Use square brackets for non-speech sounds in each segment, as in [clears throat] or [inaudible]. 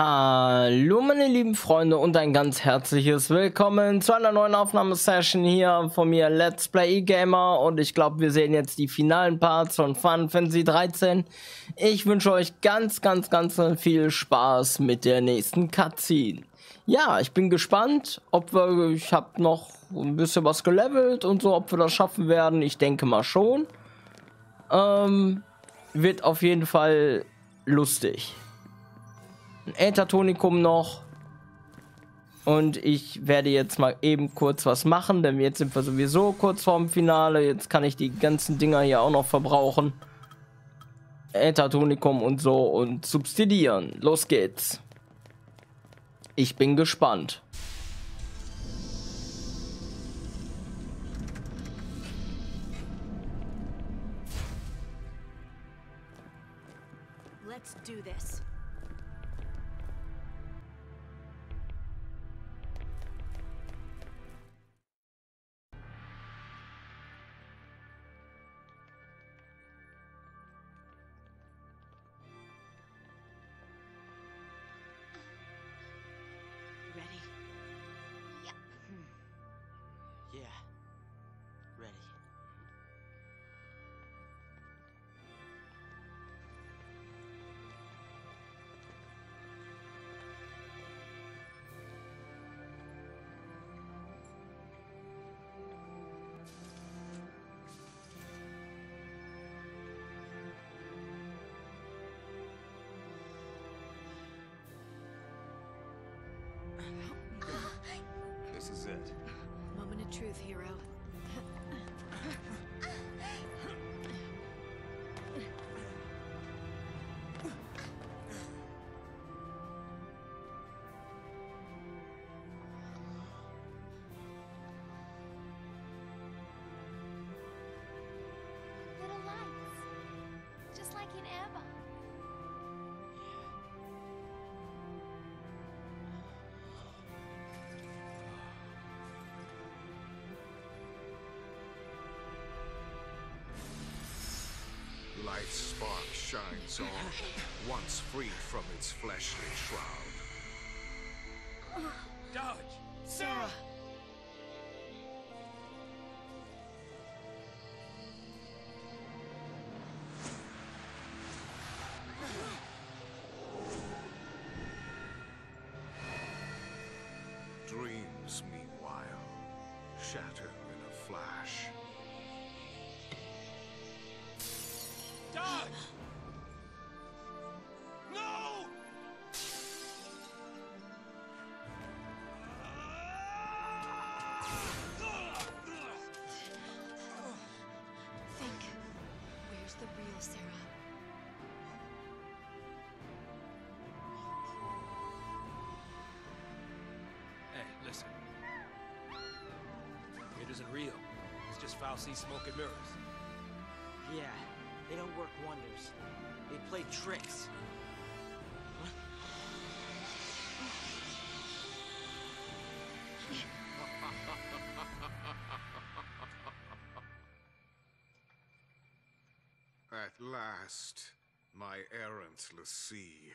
Hallo meine lieben Freunde und ein ganz herzliches Willkommen zu einer neuen Aufnahmesession hier von mir Let's Play E-Gamer und ich glaube wir sehen jetzt die finalen Parts von Final Fantasy 13. Ich wünsche euch ganz ganz ganz viel Spaß mit der nächsten Cutscene. Ja, ich bin gespannt, ob wir, ich habe noch ein bisschen was gelevelt und so, ob wir das schaffen werden. Ich denke mal schon. Ähm, wird auf jeden Fall lustig ein Äthertonikum noch. Und ich werde jetzt mal eben kurz was machen, denn jetzt sind wir sowieso kurz vorm Finale. Jetzt kann ich die ganzen Dinger hier auch noch verbrauchen. Äthertonikum und so und subsidieren. Los geht's. Ich bin gespannt. Is it. Moment of truth, hero. Life's spark shines on, once freed from its fleshly shroud. Dodge! Sarah! Dreams, meanwhile, shatter real. It's just Fauci smoke and mirrors. Yeah, they don't work wonders. They play tricks. [laughs] At last, my errant Lassie.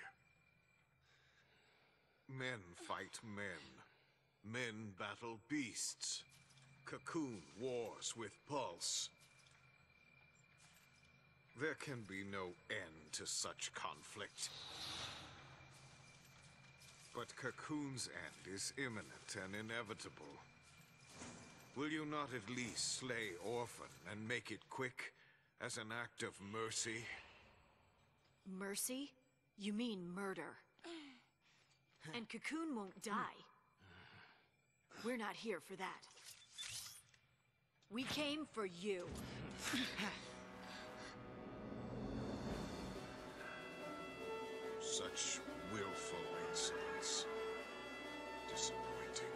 Men fight men. Men battle beasts. Cocoon wars with Pulse. There can be no end to such conflict. But Cocoon's end is imminent and inevitable. Will you not at least slay Orphan and make it quick as an act of mercy? Mercy? You mean murder. And Cocoon won't die. We're not here for that. We came for you. Such willful insolence. Disappointing.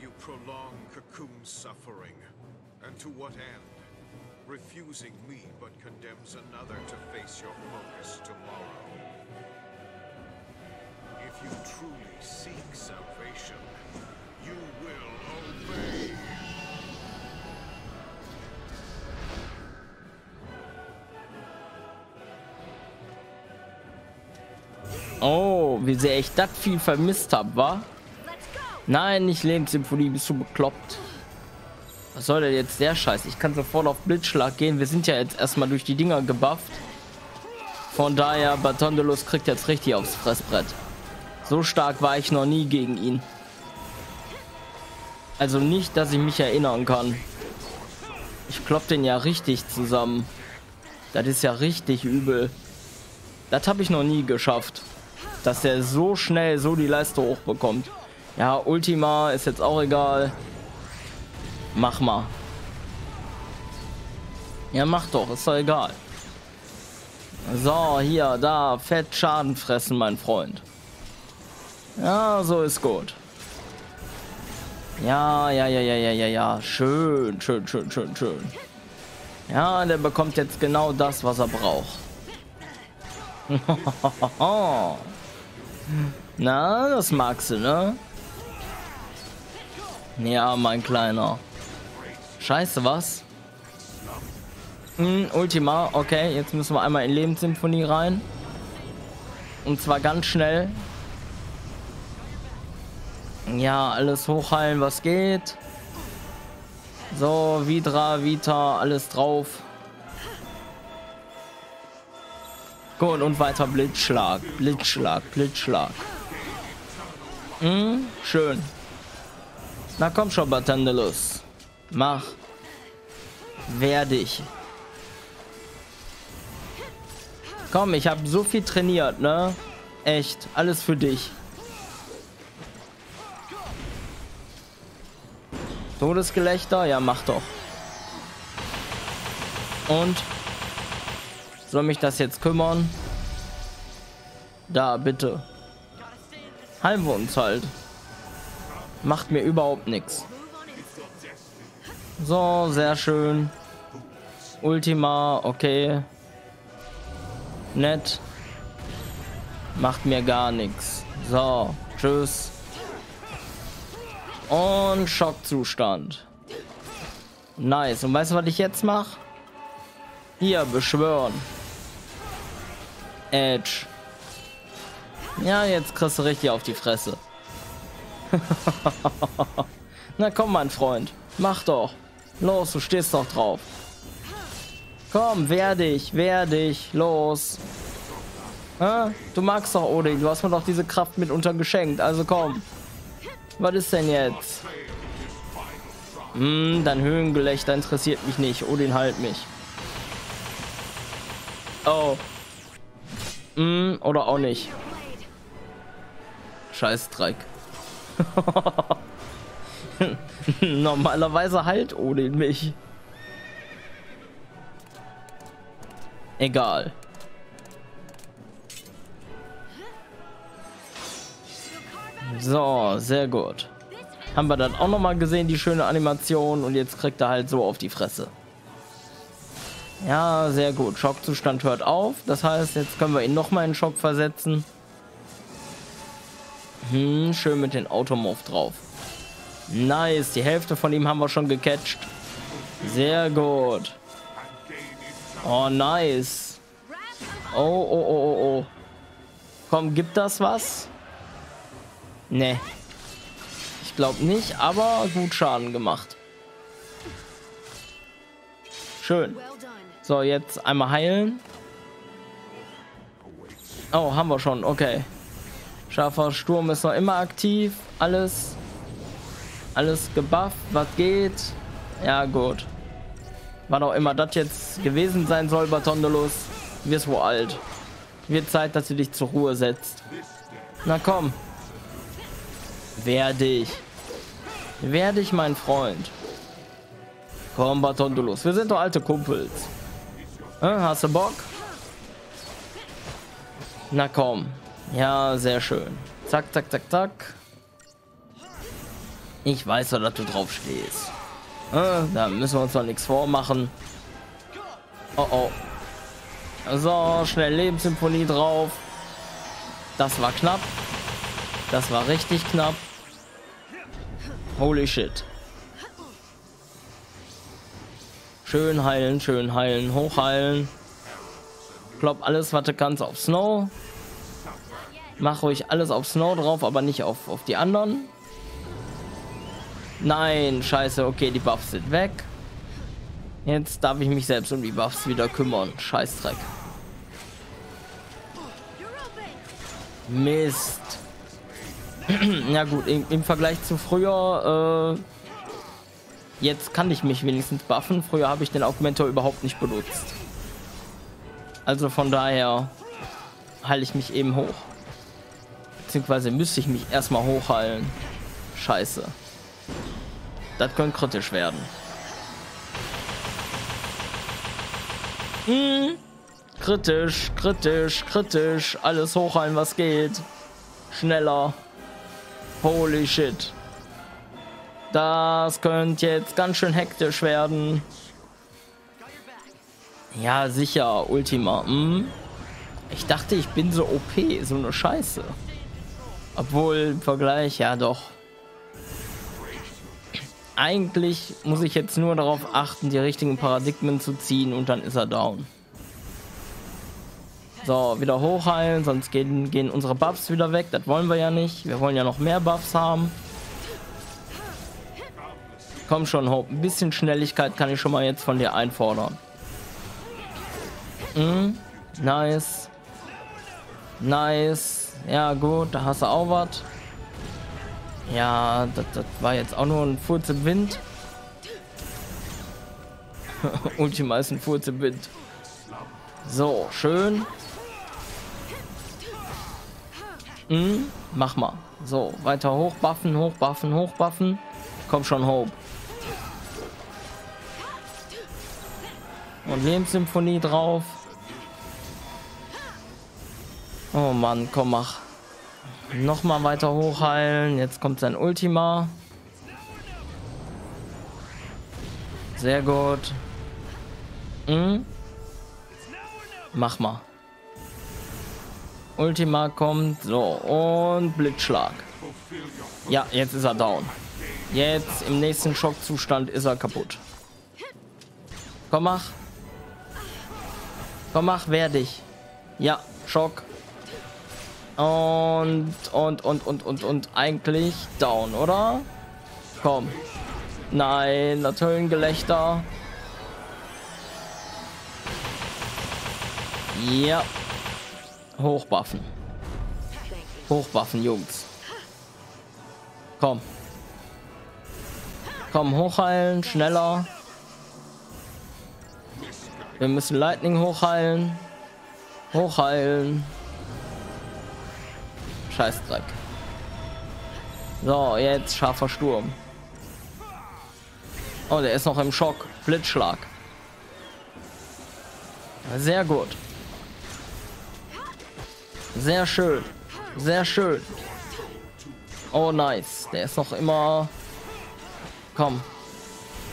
You prolong Cocoon's suffering. And to what end? Refusing me but condemns another to face your focus tomorrow. You truly seek salvation, you will obey. Oh, wie sehr ich das viel vermisst habe, wa? Nein, nicht Lebenssymphonie, bist du bekloppt. Was soll denn jetzt der Scheiß? Ich kann sofort auf Blitzschlag gehen. Wir sind ja jetzt erstmal durch die Dinger gebufft. Von daher, Batondelus kriegt jetzt richtig aufs Fressbrett. So stark war ich noch nie gegen ihn. Also nicht, dass ich mich erinnern kann. Ich klopp den ja richtig zusammen. Das ist ja richtig übel. Das habe ich noch nie geschafft. Dass er so schnell so die Leiste hochbekommt. Ja, Ultima ist jetzt auch egal. Mach mal. Ja, mach doch, ist doch egal. So, hier, da, fett Schaden fressen, mein Freund. Ja, so ist gut. Ja, ja, ja, ja, ja, ja, ja. Schön, schön, schön, schön, schön. Ja, der bekommt jetzt genau das, was er braucht. [laughs] Na, das magst du, ne? Ja, mein Kleiner. Scheiße, was? Hm, Ultima, okay, jetzt müssen wir einmal in Lebenssymphonie rein. Und zwar ganz schnell. Ja, alles hochheilen, was geht. So, Vidra, Vita, alles drauf. Gut, und weiter Blitzschlag, Blitzschlag, Blitzschlag. Hm, schön. Na komm schon, Batandelus. Mach. Wehr dich. Komm, ich habe so viel trainiert, ne? Echt, alles für dich. Todesgelächter? Ja, mach doch. Und? Soll mich das jetzt kümmern? Da, bitte. Heilen wir uns halt. Macht mir überhaupt nichts. So, sehr schön. Ultima, okay. Nett. Macht mir gar nichts. So, tschüss. Und Schockzustand. Nice. Und weißt du, was ich jetzt mache? Hier, beschwören. Edge. Ja, jetzt kriegst du richtig auf die Fresse. [laughs] Na komm, mein Freund. Mach doch. Los, du stehst doch drauf. Komm, wehr dich, wehr dich, los. Ha? Du magst doch Odin, du hast mir doch diese Kraft mitunter geschenkt, also komm. Was ist denn jetzt? Hm, dein Höhengelächter interessiert mich nicht. Odin halt mich. Oh. Hm, oder auch nicht. Scheiß Dreck. [laughs] Normalerweise halt Odin mich. Egal. So, sehr gut. Haben wir dann auch noch mal gesehen, die schöne Animation. Und jetzt kriegt er halt so auf die Fresse. Ja, sehr gut. Schockzustand hört auf. Das heißt, jetzt können wir ihn noch mal in Schock versetzen. Hm, schön mit den Automorph drauf. Nice, die Hälfte von ihm haben wir schon gecatcht. Sehr gut. Oh, nice. Oh, oh, oh, oh, oh. Komm, gibt das was? Nee. Ich glaube nicht, aber gut Schaden gemacht. Schön. So, jetzt einmal heilen. Oh, haben wir schon. Okay. Scharfer Sturm ist noch immer aktiv. Alles. Alles gebufft. Was geht? Ja, gut. Wann auch immer das jetzt gewesen sein soll, Batondelus. Wirst wohl alt. Wird Zeit, dass du dich zur Ruhe setzt. Na komm. Werde ich. Werde ich, mein Freund. Komm, Batondelus. Wir sind doch alte Kumpels. Äh, hast du Bock? Na komm. Ja, sehr schön. Zack, zack, zack, zack. Ich weiß doch, dass du drauf stehst. Äh, da müssen wir uns noch nichts vormachen. Oh oh. So, schnell Lebenssymphonie drauf. Das war knapp. Das war richtig knapp. Holy shit. Schön heilen, schön heilen, hochheilen. Klopp alles, was du kannst auf Snow. Mach ruhig alles auf Snow drauf, aber nicht auf, auf die anderen. Nein, scheiße, okay, die Buffs sind weg. Jetzt darf ich mich selbst um die Buffs wieder kümmern. Scheißdreck. Mist. [clears throat] ja gut, im, im, Vergleich zu früher, äh, jetzt kann ich mich wenigstens buffen. Früher habe ich den Augmentor überhaupt nicht benutzt. Also von daher heile ich mich eben hoch. Beziehungsweise müsste ich mich erstmal hochheilen. Scheiße. Das könnte kritisch werden. Hm. Kritisch, kritisch, kritisch. Alles hochheilen, was geht. Schneller. Holy shit. Das könnte jetzt ganz schön hektisch werden. Ja, sicher, Ultima. Hm? Ich dachte, ich bin so OP, so eine Scheiße. Obwohl im Vergleich, ja doch. Eigentlich muss ich jetzt nur darauf achten, die richtigen Paradigmen zu ziehen und dann ist er down. So, wieder hochheilen, sonst gehen, gehen unsere Buffs wieder weg. Das wollen wir ja nicht. Wir wollen ja noch mehr Buffs haben. Komm schon, Hope. Ein bisschen Schnelligkeit kann ich schon mal jetzt von dir einfordern. Mm, nice. Nice. Ja, gut, da hast du auch was. Ja, das, das war jetzt auch nur ein Furz im Wind. [laughs] Ultima ist ein Furz im Wind. So, schön. Hm, mach mal. So, weiter hochbuffen, hochbuffen, hochbuffen. Komm schon, Hope. Und Lebenssymphonie drauf. Oh Mann, komm, mach. Noch mal weiter hochheilen. Jetzt kommt sein Ultima. Sehr gut. Hm? Mach mal. Ultima kommt. So, und Blitzschlag. Ja, jetzt ist er down. Jetzt im nächsten Schockzustand ist er kaputt. Komm, mach. Komm, mach, wer dich. Ja, Schock. Und, und, und, und, und, und eigentlich down, oder? Komm. Nein, das Höllengelächter. Ja. Hochbuffen. Hochbuffen, Jungs. Komm. Komm, hochheilen, schneller. Wir müssen Lightning hochheilen. Hochheilen. Scheißdreck. So, jetzt scharfer Sturm. Oh, der ist noch im Schock. Blitzschlag. Sehr gut. Sehr schön. Sehr schön. Oh, nice. Der ist noch immer... Komm.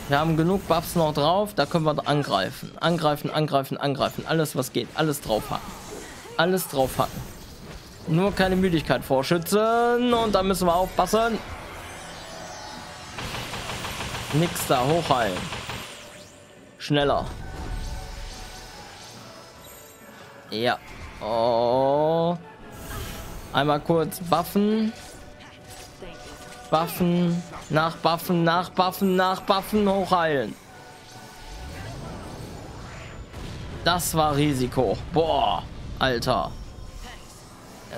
Wir haben genug Buffs noch drauf. Da können wir angreifen. Angreifen, angreifen, angreifen. Alles, was geht. Alles draufhacken. Alles draufhacken. Nur keine Müdigkeit vorschützen. Und da müssen wir aufpassen. Nix da. Hochheilen. Schneller. Ja. Oh. Einmal kurz buffen. Buffen. Nachbuffen, nachbuffen, nachbuffen, hochheilen. Das war Risiko. Boah, Alter.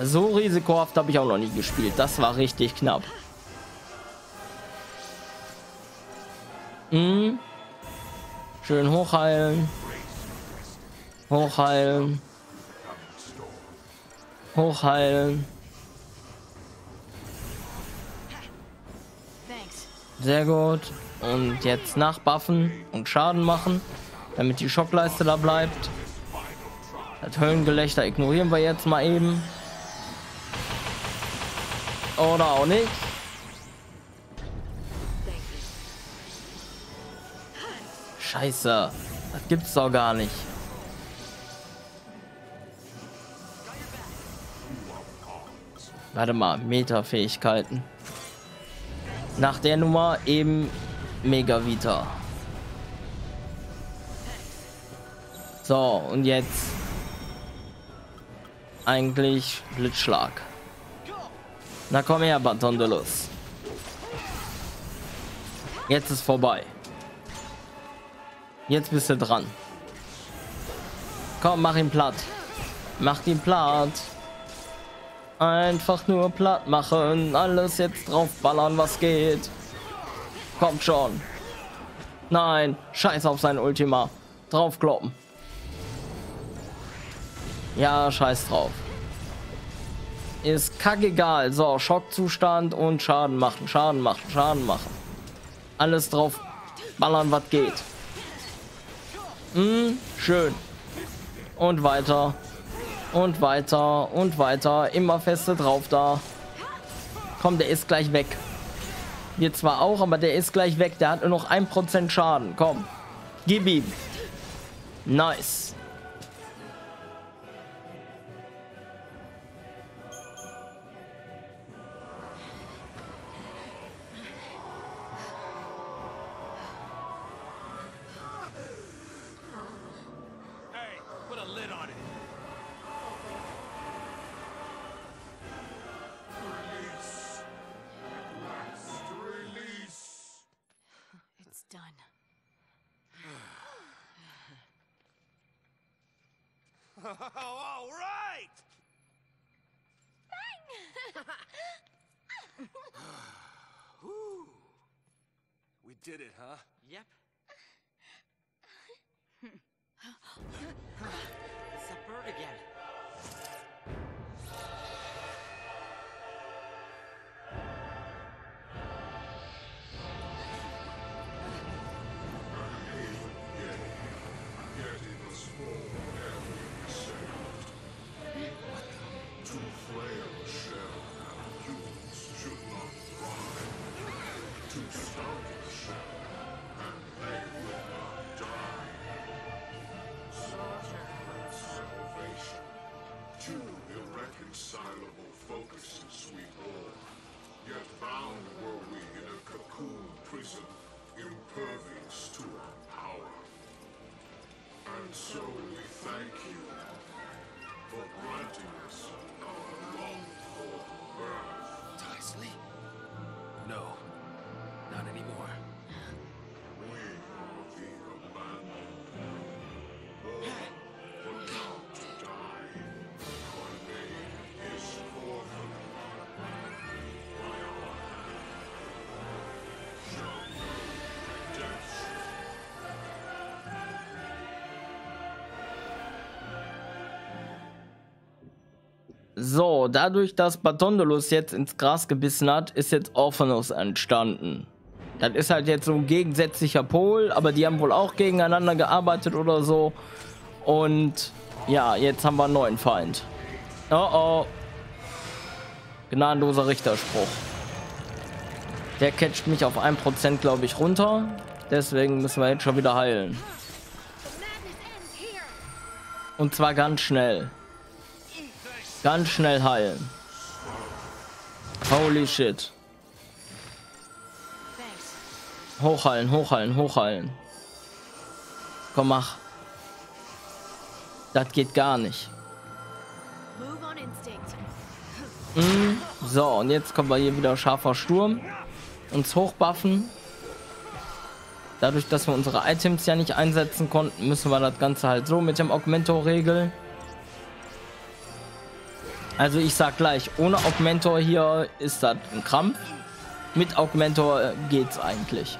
So risikohaft habe ich auch noch nie gespielt. Das war richtig knapp. Hm. Schön hochheilen. Hochheilen. Hochheilen. Sehr gut. Und jetzt nachbuffen und Schaden machen, damit die Schockleiste da bleibt. Das Höllengelächter ignorieren wir jetzt mal eben. Oder auch nicht. Scheiße. Das gibt's doch gar nicht. Warte mal, Meta-Fähigkeiten. Nach der Nummer eben Mega Vita. So, und jetzt eigentlich Blitzschlag. Na komm her, Batondolus. Jetzt ist vorbei. Jetzt bist du dran. Komm, mach ihn platt. Mach ihn platt. Einfach nur platt machen. Alles jetzt draufballern, was geht. Kommt schon. Nein, scheiß auf sein Ultima. Draufkloppen. Ja, scheiß drauf. Ist kackegal. So, Schockzustand und Schaden machen, Schaden machen, Schaden machen. Alles drauf ballern, was geht. Hm, schön. Und weiter. Und weiter und weiter. Immer feste drauf da. Komm, der ist gleich weg. Wir zwar auch, aber der ist gleich weg. Der hat nur noch ein Prozent Schaden. Komm. Gib ihm. Nice. All right! [sighs] Whew. We did it, huh? Yep. And so we thank you for granting us our longed-for birth. Tysley? No, not anymore. So, dadurch, dass Batondolus jetzt ins Gras gebissen hat, ist jetzt Orphanus entstanden. Das ist halt jetzt so ein gegensätzlicher Pol, aber die haben wohl auch gegeneinander gearbeitet oder so. Und ja, jetzt haben wir einen neuen Feind. Oh oh. Gnadenloser Richterspruch. Der catcht mich auf 1%, glaube ich, runter. Deswegen müssen wir jetzt schon wieder heilen. Und zwar ganz schnell. Ganz schnell heilen. Holy shit. Hochheilen, hochheilen, hochheilen. Komm, mach. Das geht gar nicht. Mm, So, und jetzt kommen wir hier wieder scharfer Sturm. Uns hochbuffen. Dadurch, dass wir unsere Items ja nicht einsetzen konnten, müssen wir das Ganze halt so mit dem Augmentor regeln. Also ich sag gleich, ohne Augmentor hier ist das ein Krampf. Mit Augmentor äh, geht's eigentlich.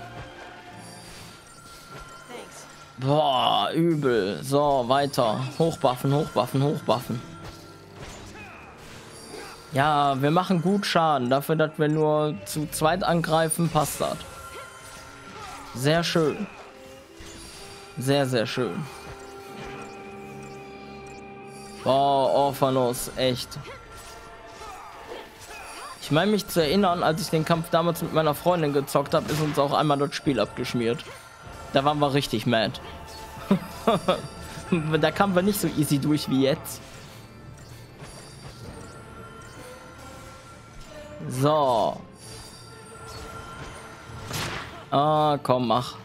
Boah, übel. So, weiter. Hochbuffen, hochbuffen, hochbuffen. Ja, wir machen gut Schaden. Dafür, dass wir nur zu zweit angreifen, passt das. Sehr schön. Sehr, sehr schön. Boah, Orphanos, echt. Ich meine mich zu erinnern, als ich den Kampf damals mit meiner Freundin gezockt habe, ist uns auch einmal das Spiel abgeschmiert. Da waren wir richtig mad. [laughs] da kamen wir nicht so easy durch wie jetzt. So. Ah, komm, mach.